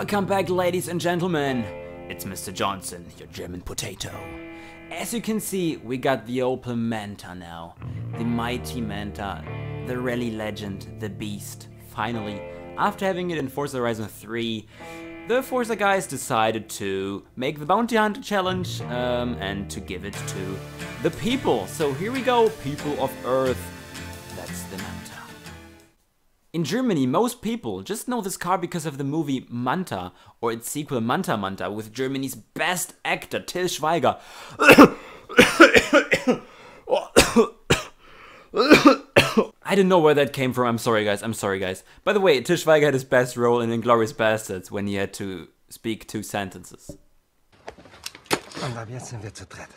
Welcome back, ladies and gentlemen. It's Mr. Johnson, your German potato. As you can see, we got the Opel Manta now. The mighty Manta, the rally legend, the beast. Finally, after having it in Forza Horizon 3, the Forza guys decided to make the Bounty Hunter Challenge um, and to give it to the people. So here we go, people of Earth. That's the Manta. In Germany, most people just know this car because of the movie Manta, or its sequel Manta Manta, with Germany's best actor, Til Schweiger. I didn't know where that came from, I'm sorry guys, I'm sorry guys. By the way, Til Schweiger had his best role in Inglourious Basterds when he had to speak two sentences. Und ab jetzt sind wir zu dritt.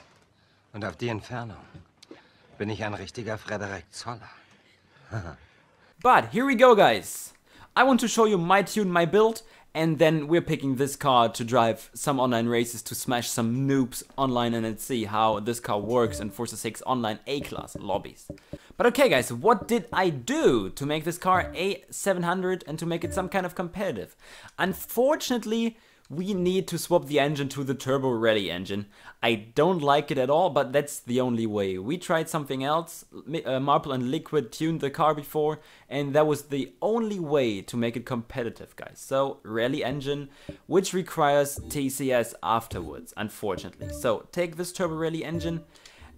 Und auf die Entfernung bin ich ein richtiger Frederik Zoller. But here we go guys! I want to show you my tune, my build, and then we're picking this car to drive some online races to smash some noobs online and let's see how this car works in Forza 6 online A-class lobbies. But okay guys, what did I do to make this car A700 and to make it some kind of competitive? Unfortunately, we need to swap the engine to the Turbo Rally engine. I don't like it at all, but that's the only way. We tried something else, uh, Marple and Liquid tuned the car before, and that was the only way to make it competitive, guys. So, Rally engine, which requires TCS afterwards, unfortunately. So, take this Turbo Rally engine,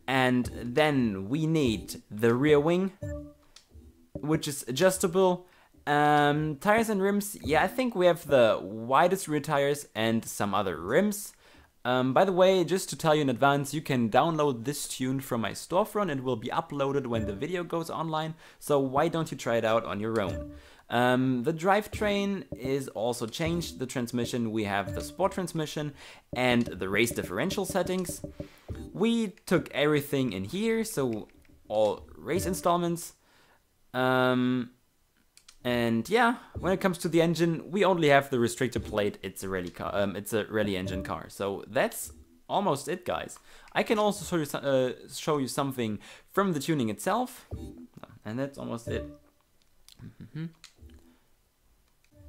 and then we need the rear wing, which is adjustable, um, tires and rims, yeah, I think we have the widest rear tires and some other rims. Um, by the way, just to tell you in advance, you can download this tune from my storefront. It will be uploaded when the video goes online, so why don't you try it out on your own? Um, the drivetrain is also changed. The transmission, we have the sport transmission and the race differential settings. We took everything in here, so all race installments. Um, and yeah, when it comes to the engine, we only have the restrictor plate. It's a rally car. Um, it's a rally engine car. So that's almost it, guys. I can also show you, uh, show you something from the tuning itself, and that's almost it. Mm -hmm.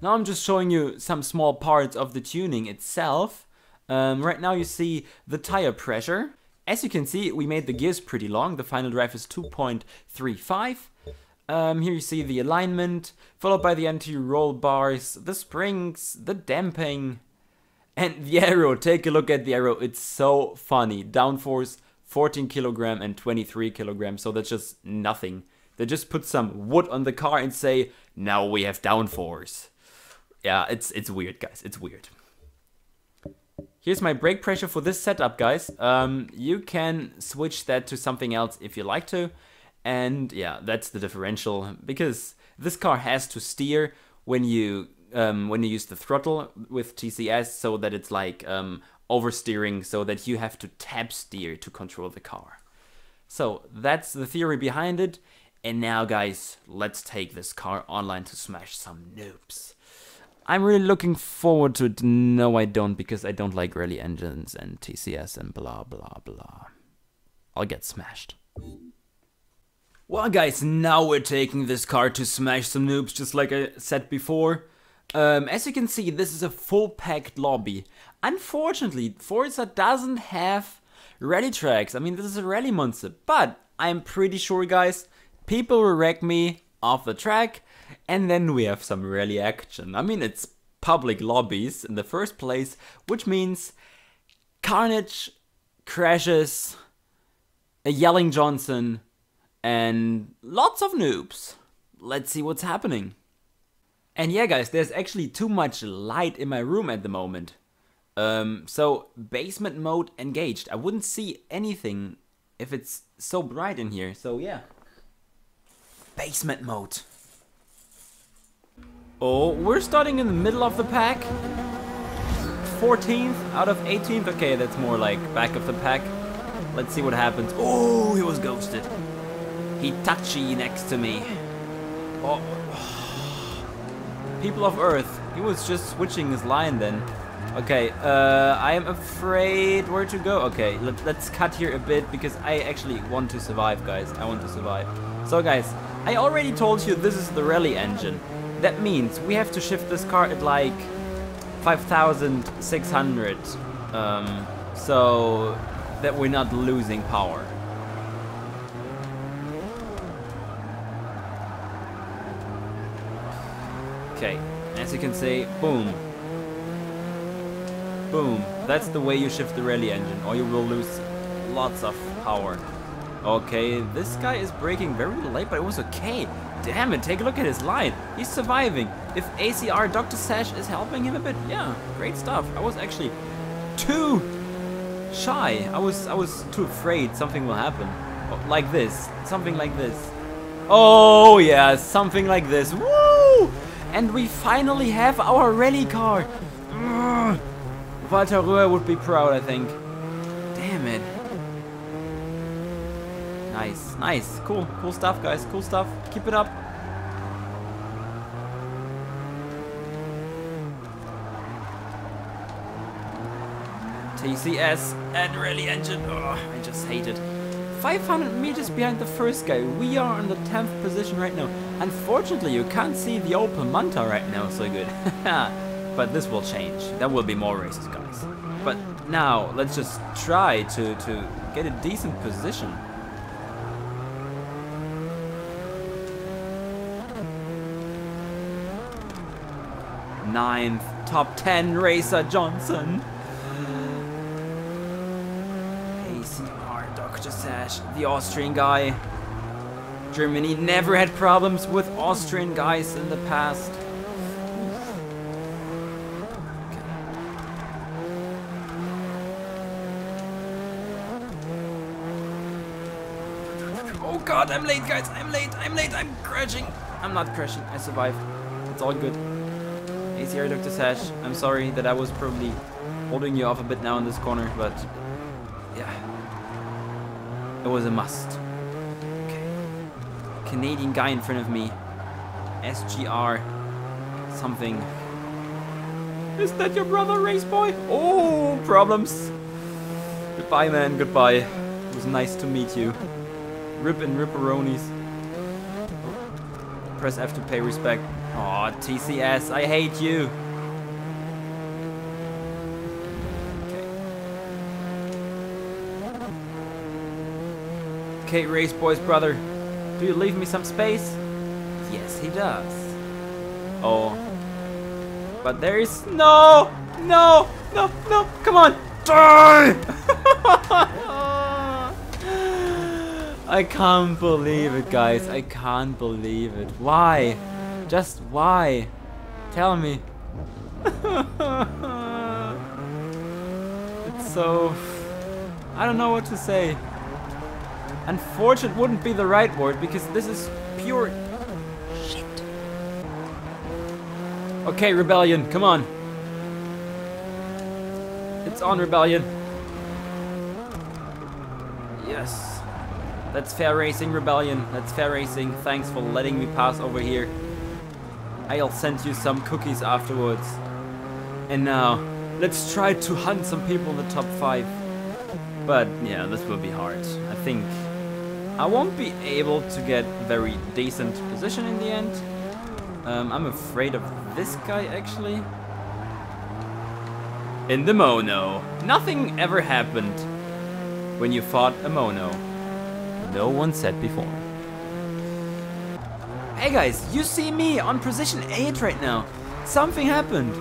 Now I'm just showing you some small parts of the tuning itself. Um, right now you see the tire pressure. As you can see, we made the gears pretty long. The final drive is 2.35. Um, here you see the alignment, followed by the anti-roll bars, the springs, the damping, and the aero. Take a look at the aero, It's so funny. Downforce 14 kilogram and 23 kilogram. So that's just nothing. They just put some wood on the car and say, now we have downforce. Yeah, it's it's weird, guys. It's weird. Here's my brake pressure for this setup, guys. Um, you can switch that to something else if you like to. And yeah, that's the differential because this car has to steer when you um, when you use the throttle with TCS so that it's like um, oversteering so that you have to tap steer to control the car. So that's the theory behind it. And now guys, let's take this car online to smash some noobs. I'm really looking forward to it. No, I don't because I don't like rally engines and TCS and blah blah blah. I'll get smashed. Well guys, now we're taking this car to smash some noobs just like I said before. Um, as you can see, this is a full packed lobby. Unfortunately, Forza doesn't have rally tracks. I mean, this is a rally monster, but I'm pretty sure guys, people will wreck me off the track and then we have some rally action. I mean, it's public lobbies in the first place, which means carnage, crashes, a yelling Johnson, and lots of noobs. Let's see what's happening. And yeah guys, there's actually too much light in my room at the moment. Um, so basement mode engaged. I wouldn't see anything if it's so bright in here, so yeah. Basement mode. Oh, we're starting in the middle of the pack. 14th out of 18th. Okay, that's more like back of the pack. Let's see what happens. Oh, he was ghosted. Hitachi next to me. Oh. People of Earth. He was just switching his line then. Okay, uh, I am afraid where to go. Okay, let, let's cut here a bit because I actually want to survive, guys. I want to survive. So, guys, I already told you this is the rally engine. That means we have to shift this car at like 5,600. Um, so that we're not losing power. Okay, as you can see, boom. Boom. That's the way you shift the rally engine, or you will lose lots of power. Okay, this guy is braking very late, but it was okay. Damn it, take a look at his line. He's surviving. If ACR Dr. Sash is helping him a bit, yeah, great stuff. I was actually too shy. I was I was too afraid something will happen. Oh, like this. Something like this. Oh yeah, something like this. Woo! And we finally have our rally car. Walter Röhrl would be proud, I think. Damn it. Nice, nice. Cool, cool stuff, guys. Cool stuff. Keep it up. TCS and rally engine. Oh, I just hate it. 500 meters behind the first guy. We are in the 10th position right now. Unfortunately, you can't see the Opel Manta right now so good. but this will change. There will be more races, guys. But now, let's just try to, to get a decent position. Ninth, top 10 racer Johnson. ACR Dr. Sash, the Austrian guy. Germany never had problems with Austrian guys in the past. Oh god, I'm late, guys. I'm late. I'm late. I'm crashing. I'm not crashing. I survived. It's all good. ACR Dr. Sash, I'm sorry that I was probably holding you off a bit now in this corner, but yeah. It was a must. Canadian guy in front of me. SGR. Something. Is that your brother, Race Boy? Oh, problems. Goodbye, man. Goodbye. It was nice to meet you. Rip and ripperonis. Press F to pay respect. Aw, oh, TCS, I hate you. Okay. Okay, Race Boy's brother. Do you leave me some space? Yes, he does. Oh. But there is... No! No! No! No! Come on! Die! I can't believe it, guys. I can't believe it. Why? Just why? Tell me. it's so... I don't know what to say. Unfortunate wouldn't be the right word because this is pure shit. Okay, Rebellion, come on. It's on, Rebellion. Yes. That's fair racing, Rebellion. That's fair racing. Thanks for letting me pass over here. I'll send you some cookies afterwards. And now, let's try to hunt some people in the top 5. But yeah, this will be hard. I think I won't be able to get very decent position in the end. Um, I'm afraid of this guy actually. In the mono. Nothing ever happened when you fought a mono. No one said before. Hey guys, you see me on position 8 right now. Something happened.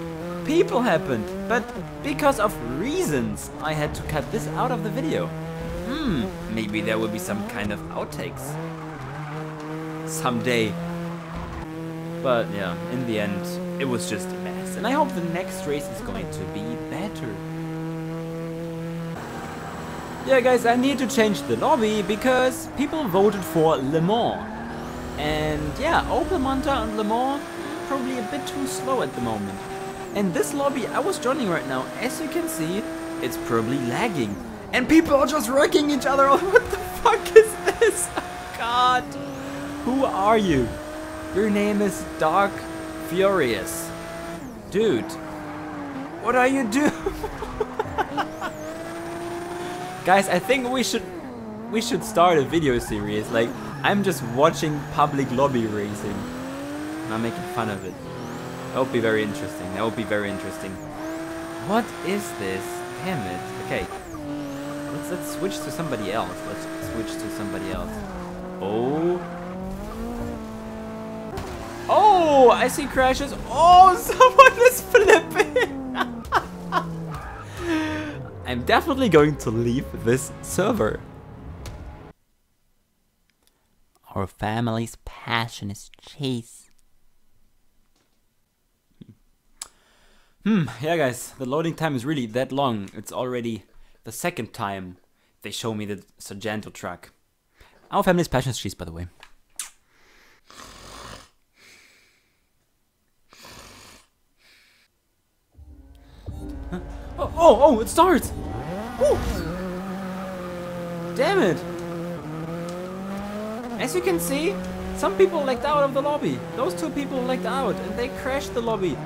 People happened. But because of reasons, I had to cut this out of the video. Hmm, maybe there will be some kind of outtakes. Someday. But yeah, in the end, it was just a mess. And I hope the next race is going to be better. Yeah guys, I need to change the lobby because people voted for Le Mans. And yeah, Opel Manta and Le Mans, probably a bit too slow at the moment. And this lobby I was joining right now, as you can see, it's probably lagging. And people are just wrecking each other. what the fuck is this? Oh, God. Who are you? Your name is Dark Furious. Dude. What are you doing? Guys, I think we should we should start a video series. Like, I'm just watching public lobby racing. And I'm making fun of it. That would be very interesting. That would be very interesting. What is this? Damn it. Okay. Let's let's switch to somebody else. Let's switch to somebody else. Oh. Oh, I see crashes. Oh, someone is flipping. I'm definitely going to leave this server. Our family's passion is chase. Hmm, yeah guys, the loading time is really that long. It's already the second time they show me the Sargento truck. Our family's passion is cheese, by the way. Huh? Oh, oh, oh, it starts! Woo! Damn it! As you can see, some people legged out of the lobby. Those two people legged out and they crashed the lobby.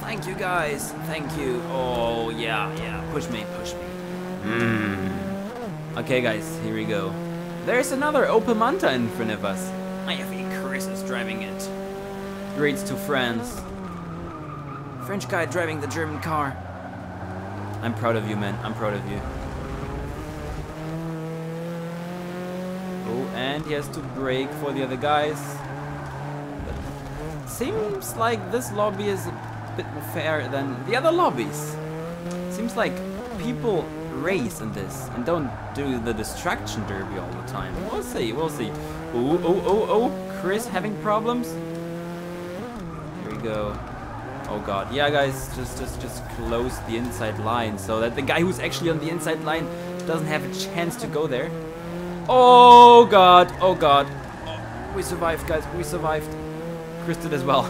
Thank you guys, thank you. Oh, yeah, yeah, push me, push me. Hmm. Okay guys, here we go. There's another Opel Manta in front of us. IFE Chris is driving it. Greets to France. French guy driving the German car. I'm proud of you, man. I'm proud of you. Oh, and he has to brake for the other guys. But seems like this lobby is a bit more fair than the other lobbies. Seems like people race in this and don't do the distraction derby all the time. We'll see, we'll see. Oh, oh, oh, oh, Chris having problems? Here we go. Oh god, yeah guys, just just just close the inside line so that the guy who's actually on the inside line doesn't have a chance to go there. Oh god, oh god. Oh, we survived guys, we survived. Chris did as well.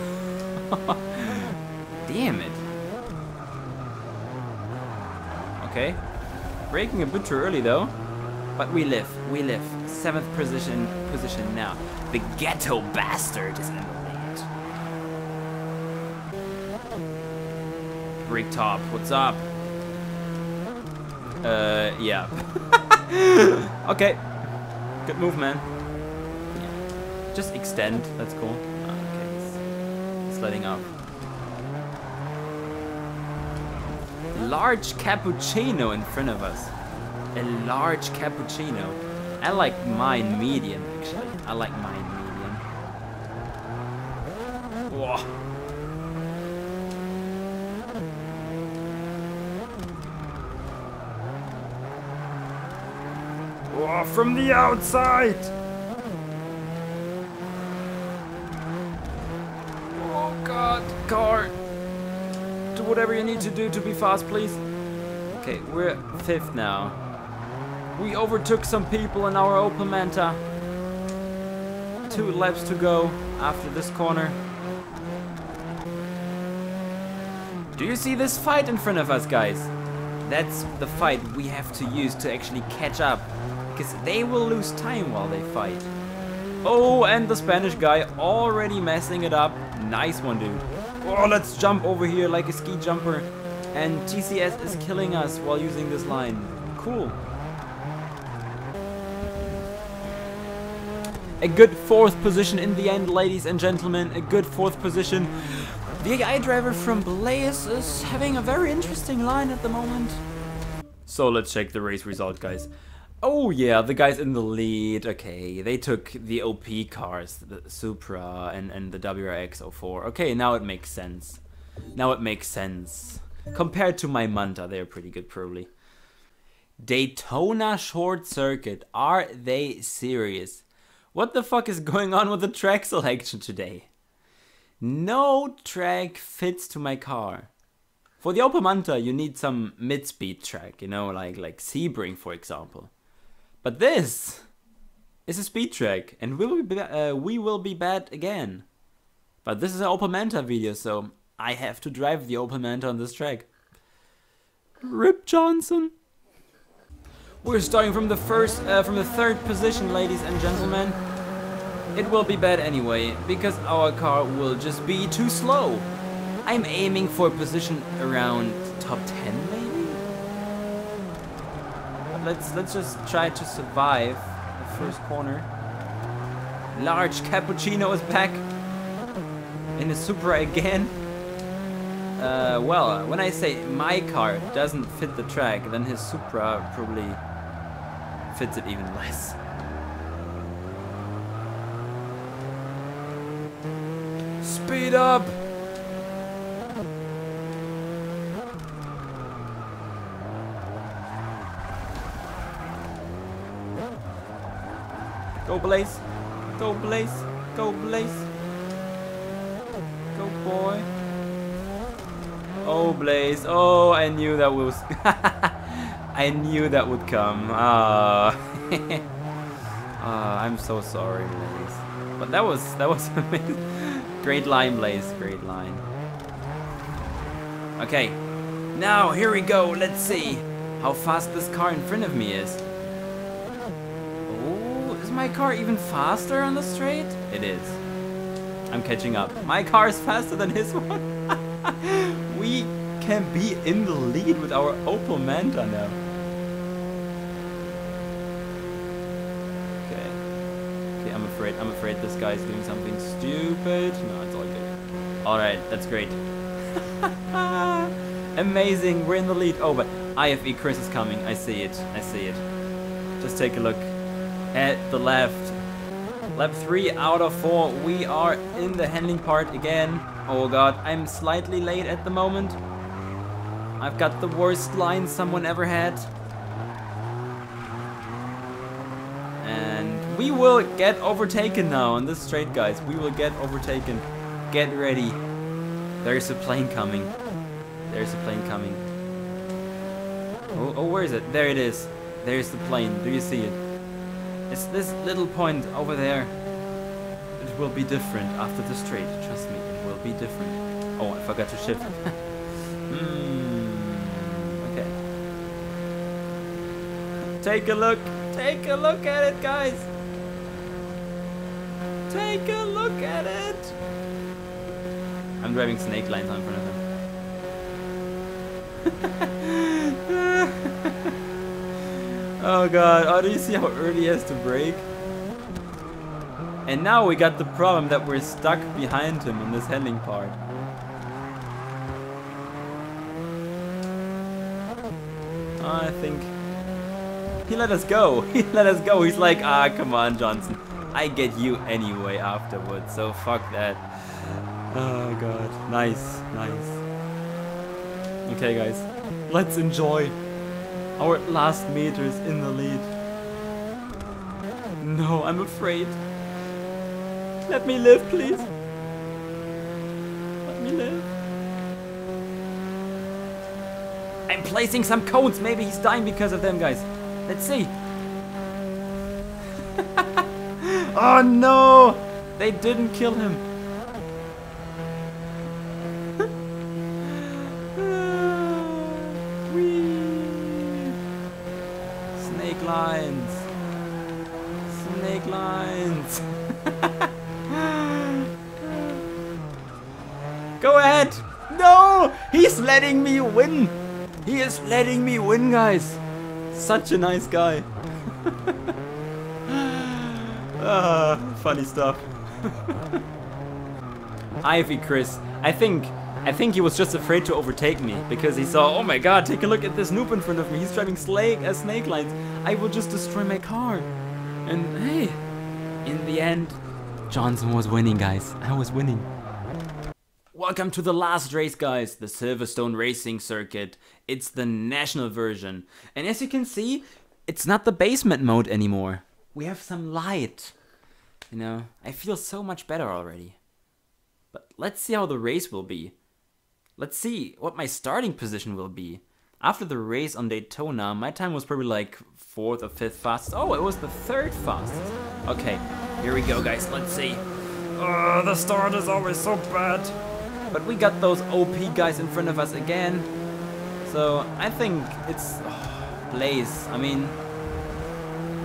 Damn it. Okay. Breaking a bit too early though. But we live, we live. Seventh position position now. The ghetto bastard is in the lead. Brick top, what's up? Uh, yeah. okay. Good move, man. Yeah. Just extend, that's cool. Okay, it's, it's letting up. Large cappuccino in front of us. A large cappuccino. I like mine medium, actually. I like mine medium. Whoa. Whoa, from the outside! Oh god, car! do whatever you need to do to be fast, please. Okay, we're fifth now. We overtook some people in our Opel Manta. Two laps to go after this corner. Do you see this fight in front of us, guys? That's the fight we have to use to actually catch up. Because they will lose time while they fight. Oh, and the Spanish guy already messing it up. Nice one, dude. Oh, let's jump over here like a ski jumper. And TCS is killing us while using this line. Cool. A good fourth position in the end, ladies and gentlemen. A good fourth position. The AI driver from Blaze is having a very interesting line at the moment. So let's check the race result, guys. Oh yeah, the guys in the lead. Okay, they took the OP cars, the Supra and, and the WRX04. Okay, now it makes sense. Now it makes sense. Compared to my Manta, they're pretty good probably. Daytona Short Circuit. Are they serious? What the fuck is going on with the track selection today? No track fits to my car. For the Opel Manta, you need some mid-speed track, you know, like like Sebring, for example. But this is a speed track, and we will be, uh, we will be bad again. But this is an Opel Manta video, so I have to drive the Opel Manta on this track. Rip Johnson. We're starting from the first, uh, from the third position, ladies and gentlemen. It will be bad anyway, because our car will just be too slow. I'm aiming for a position around top 10 maybe? Let's let's just try to survive the first corner. Large cappuccino is back in the Supra again. uh, well, when I say my car doesn't fit the track, then his Supra probably fits it even less. Speed up! Go Blaze! Go Blaze! Go Blaze! Go boy! Oh Blaze! Oh, I knew that was... I knew that would come. Ah. Ah, I'm so sorry, Blaze. But that was that was amazing. Great line, Blaze. Great line. Okay. Now here we go. Let's see how fast this car in front of me is. My car even faster on the straight? It is. I'm catching up. My car is faster than his one. we can be in the lead with our Opel Manta now. Okay. Okay, I'm afraid. I'm afraid this guy's doing something stupid. No, it's all good. Alright, that's great. Amazing, we're in the lead. Oh, but IFE Chris is coming. I see it. I see it. Just take a look at the left. Lap 3 out of 4. We are in the handling part again. Oh god, I'm slightly late at the moment. I've got the worst line someone ever had. And we will get overtaken now on this straight, guys. We will get overtaken. Get ready. There's a plane coming. There's a plane coming. Oh, oh, where is it? There it is. There's the plane. Do you see it? It's this little point over there. It will be different after the straight. Trust me, it will be different. Oh, I forgot to shift. Hmm. Okay. Take a look. Take a look at it, guys. Take a look at it. I'm driving snake lines in front of him. oh god, oh do you see how early he has to brake? And now we got the problem that we're stuck behind him in this handling part. I think he let us go. He let us go. He's like, ah, come on, Johnson. I get you anyway afterwards, so fuck that. Oh god, nice, nice. Okay, guys, let's enjoy our last meters in the lead. No, I'm afraid. Let me live, please. Let me live. I'm placing some cones. Maybe he's dying because of them, guys. Let's see. oh no! They didn't kill him. Letting me win. He is letting me win, guys. Such a nice guy. ah, funny stuff. Ivy Chris. I think I think he was just afraid to overtake me because he saw, oh my god, take a look at this noob in front of me. He's driving snake, uh, snake lines. I will just destroy my car. And hey, in the end, Johnson was winning, guys. I was winning. Welcome to the last race, guys, the Silverstone Racing Circuit. It's the national version. And as you can see, it's not the basement mode anymore. We have some light. You know, I feel so much better already. But let's see how the race will be. Let's see what my starting position will be. After the race on Daytona, my time was probably like fourth or fifth fastest. Oh, it was the third fastest. Okay, here we go, guys. Let's see. Oh, the start is always so bad. But we got those OP guys in front of us again. So I think it's oh, Blaze. I mean,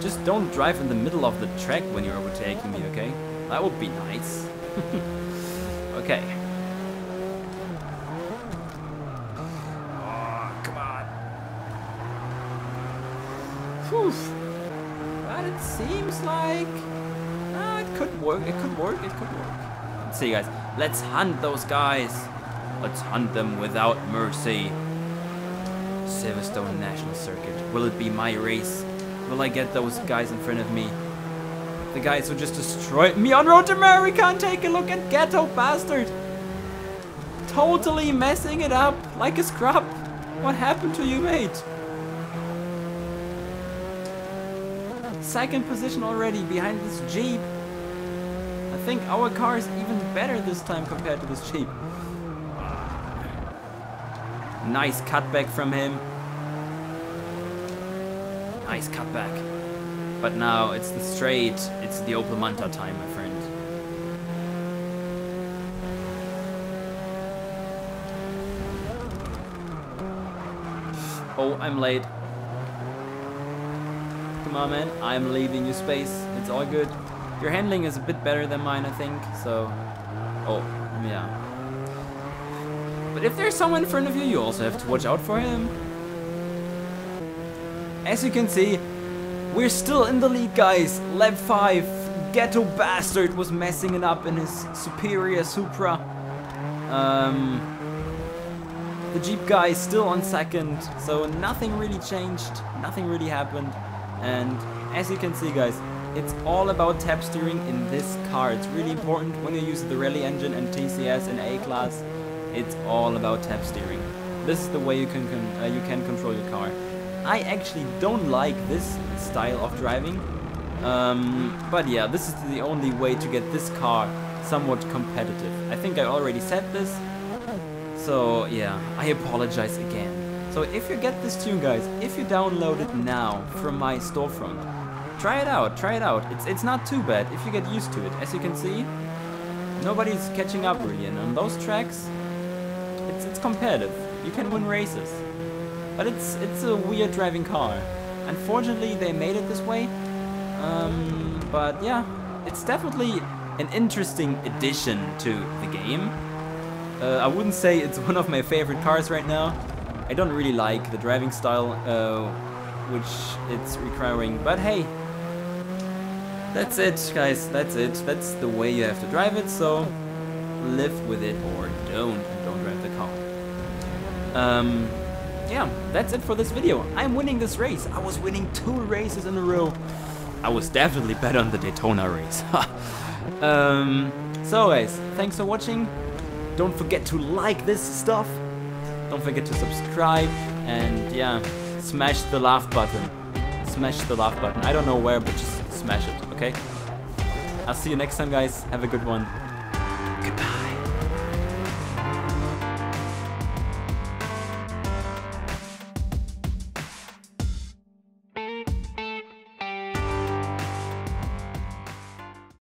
just don't drive in the middle of the track when you're overtaking me, okay? That would be nice. okay. Oh, come on. Whew. But it seems like uh, it could work. It could work. It could work. Let's see, guys. Let's hunt those guys. Let's hunt them without mercy. Silverstone National Circuit. Will it be my race? Will I get those guys in front of me? The guys who just destroyed me on Road to America take a look at Ghetto Bastard. Totally messing it up like a scrub. What happened to you, mate? Second position already behind this Jeep. I think our car is even better this time compared to this Jeep. Nice cutback from him. Nice cutback. But now it's the straight, it's the Opel Manta time, my friend. Oh, I'm late. Come on, man. I'm leaving you space. It's all good. Your handling is a bit better than mine, I think, so... Oh, yeah. But if there's someone in front of you, you also have to watch out for him. As you can see, we're still in the lead, guys. Lap 5, Ghetto Bastard was messing it up in his Superior Supra. Um, the Jeep guy is still on second, so nothing really changed, nothing really happened. And as you can see, guys, it's all about tap steering in this car. It's really important when you use the rally engine and TCS in A-Class. It's all about tap steering. This is the way you can, uh, you can control your car. I actually don't like this style of driving. Um, but yeah, this is the only way to get this car somewhat competitive. I think I already said this. So yeah, I apologize again. So if you get this tune guys, if you download it now from my storefront, try it out, try it out. It's, it's not too bad if you get used to it. As you can see, nobody's catching up really. And on those tracks, it's, it's competitive. You can win races. But it's, it's a weird driving car. Unfortunately, they made it this way. Um, but yeah, it's definitely an interesting addition to the game. Uh, I wouldn't say it's one of my favorite cars right now. I don't really like the driving style uh, which it's requiring, but hey, that's it, guys, that's it. That's the way you have to drive it, so live with it or don't, and don't drive the car. Um, yeah, that's it for this video. I'm winning this race. I was winning two races in a row. I was definitely better on the Daytona race. um, so guys, thanks for watching. Don't forget to like this stuff. Don't forget to subscribe and yeah, smash the laugh button. Smash the laugh button. I don't know where, but just smash it, okay? I'll see you next time, guys. Have a good one.